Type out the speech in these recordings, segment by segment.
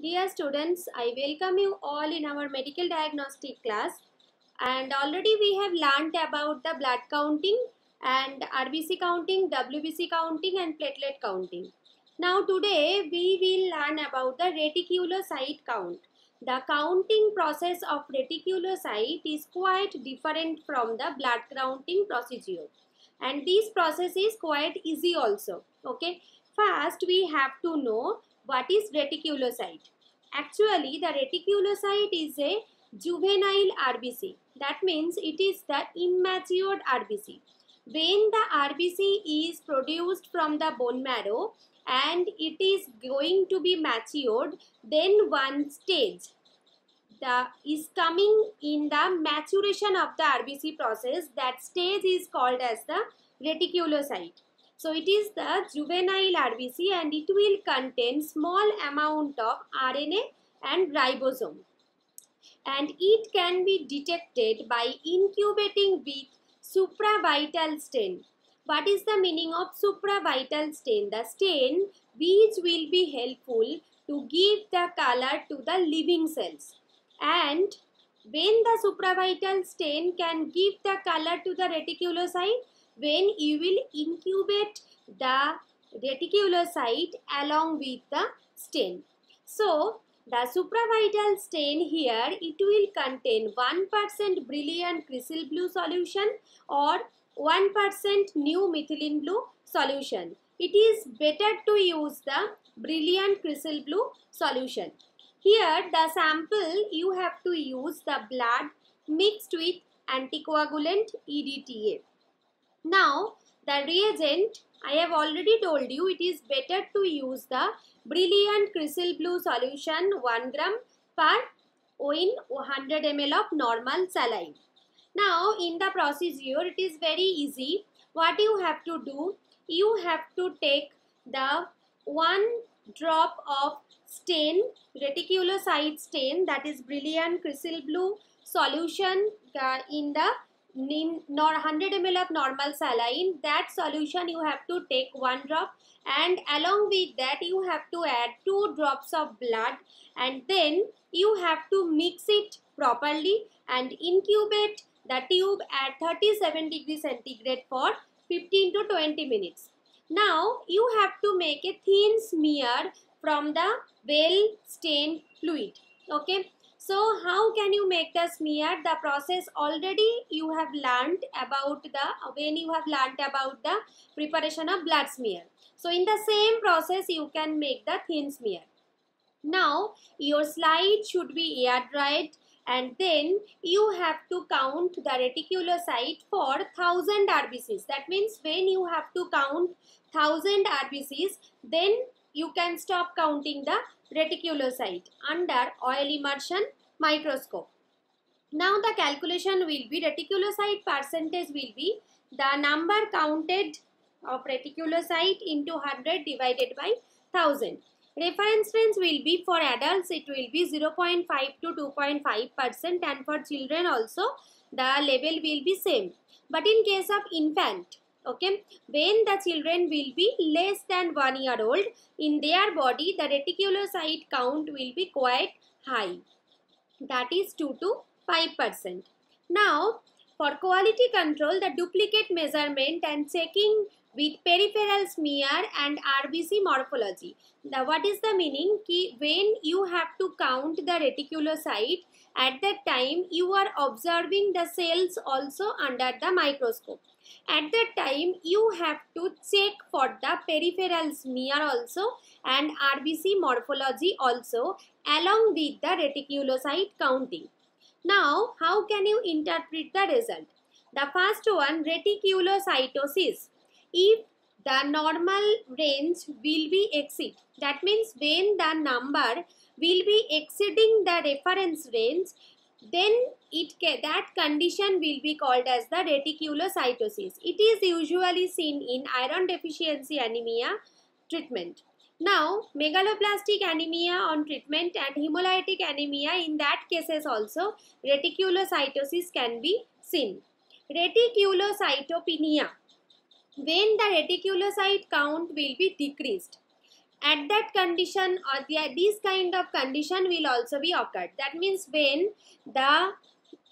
Dear students, I welcome you all in our medical diagnostic class. And already we have learnt about the blood counting and RBC counting, WBC counting and platelet counting. Now today we will learn about the reticulocyte count. The counting process of reticulocyte is quite different from the blood counting procedure. And this process is quite easy also. Okay. First we have to know what is reticulocyte. Actually the reticulocyte is a juvenile RBC. That means it is the immature RBC. When the RBC is produced from the bone marrow and it is going to be matured, then one stage the is coming in the maturation of the RBC process. That stage is called as the reticulocyte. So it is the juvenile RBC and it will contain small amount of RNA and ribosome. And it can be detected by incubating with supravital stain. What is the meaning of supravital stain? The stain which will be helpful to give the color to the living cells. And when the supravital stain can give the color to the reticulocyte, when you will incubate the reticulocyte along with the stain. So, the supravital stain here, it will contain 1% brilliant cresyl blue solution or 1% new methylene blue solution. It is better to use the brilliant cresyl blue solution. Here the sample you have to use the blood mixed with anticoagulant EDTA. Now the reagent I have already told you it is better to use the brilliant cresyl blue solution 1 gram per in 100 ml of normal saline. Now in the procedure it is very easy. What you have to do? You have to take the one drop of stain reticulocyte stain that is brilliant cresyl blue solution uh, in the in 100 ml of normal saline that solution you have to take one drop and along with that you have to add two drops of blood and then you have to mix it properly and incubate the tube at 37 degree centigrade for 15 to 20 minutes. Now you have to make a thin smear from the well stained fluid. Okay. So how can you make the smear? The process already you have learned about the when you have learned about the preparation of blood smear. So in the same process you can make the thin smear. Now your slide should be air dried and then you have to count the reticulocyte for 1000 RBCs. That means when you have to count 1000 RBCs then you can stop counting the reticulocyte under oil immersion microscope. Now the calculation will be reticulocyte percentage will be the number counted of reticulocyte into 100 divided by 1000. Reference range will be for adults it will be 0.5 to 2.5 percent and for children also the level will be same. But in case of infant okay when the children will be less than one year old in their body the reticulocyte count will be quite high that is 2 to 5 percent now for quality control the duplicate measurement and checking with peripheral smear and RBC morphology. The, what is the meaning? Ki when you have to count the reticulocyte at that time you are observing the cells also under the microscope. At that time you have to check for the peripheral smear also and RBC morphology also along with the reticulocyte counting. Now how can you interpret the result? The first one reticulocytosis if the normal range will be exceed that means when the number will be exceeding the reference range then it that condition will be called as the reticulocytosis. It is usually seen in iron deficiency anemia treatment. Now megaloblastic anemia on treatment and hemolytic anemia in that cases also reticulocytosis can be seen. Reticulocytopenia. When the reticulocyte count will be decreased at that condition or the, this kind of condition will also be occurred. That means when the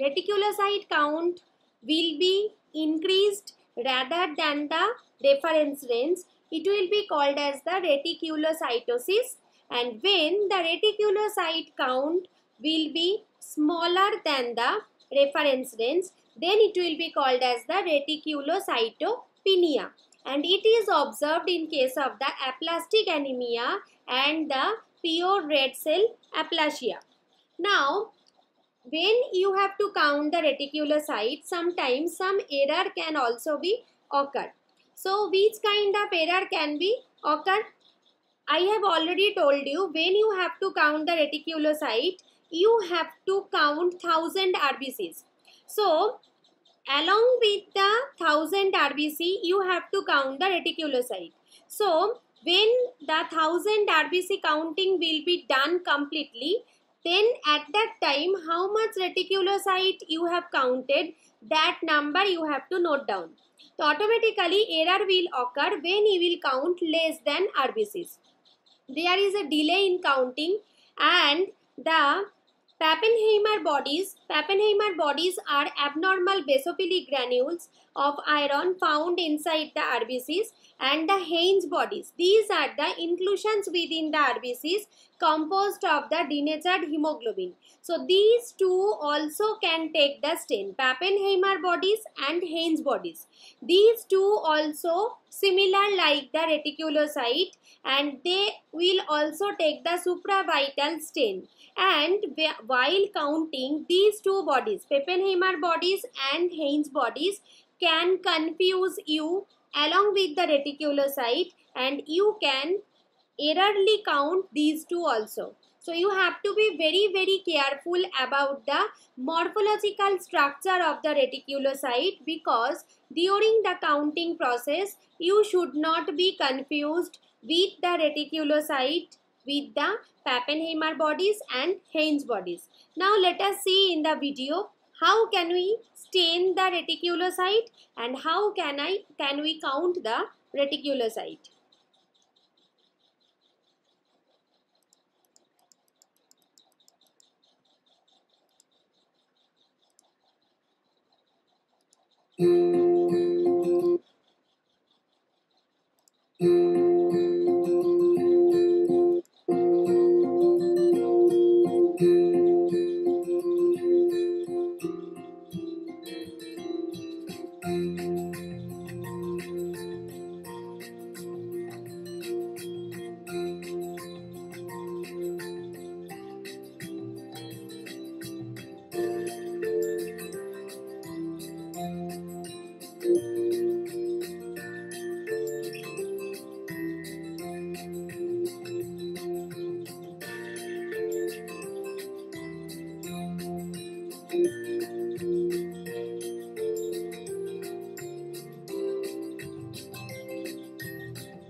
reticulocyte count will be increased rather than the reference range, it will be called as the reticulocytosis and when the reticulocyte count will be smaller than the reference range, then it will be called as the reticulocytopenia and it is observed in case of the aplastic anemia and the pure red cell aplasia. Now, when you have to count the reticulocytes, sometimes some error can also be occur. So, which kind of error can be occur? I have already told you when you have to count the reticulocyte, you have to count 1000 RBCs. So, along with the 1000 RBC, you have to count the reticulocyte. So, when the 1000 RBC counting will be done completely, then at that time how much reticulocyte you have counted, that number you have to note down. So, automatically error will occur when you will count less than RBCs. There is a delay in counting and the Pappenheimer bodies. Pappenheimer bodies are abnormal basophilic granules of iron found inside the RBCs and the Heinz bodies. These are the inclusions within the RBCs composed of the denatured hemoglobin. So these two also can take the stain. Pappenheimer bodies and Heinz bodies. These two also similar like the reticulocyte and they will also take the supravital stain and while counting these two bodies Pappenheimer bodies and Heinz bodies can confuse you along with the reticulocyte and you can errorly count these two also. So you have to be very very careful about the morphological structure of the reticulocyte because during the counting process you should not be confused with the reticulocyte with the Pappenheimer bodies and Heinz bodies. Now let us see in the video how can we obtain the reticulocyte and how can I can we count the reticulocyte. Thank you.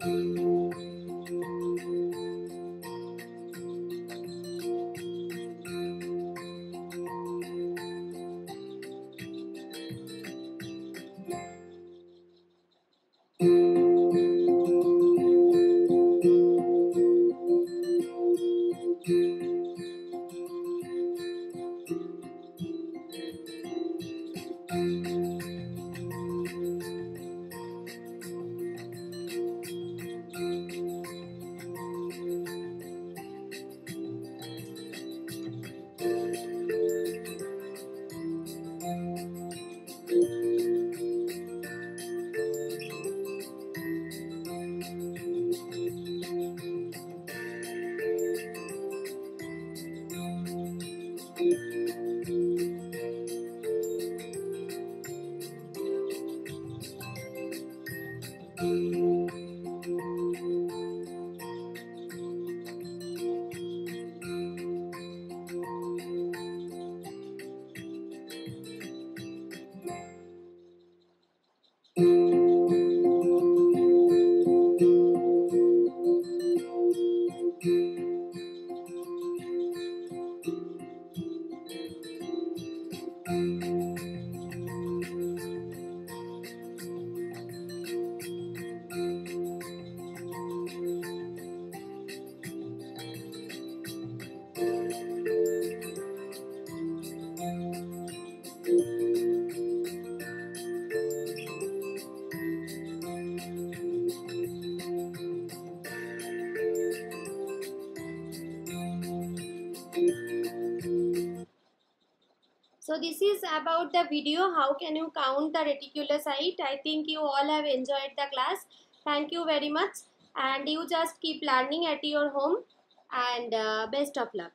Música This is about the video how can you count the reticulocyte. I think you all have enjoyed the class. Thank you very much and you just keep learning at your home and uh, best of luck.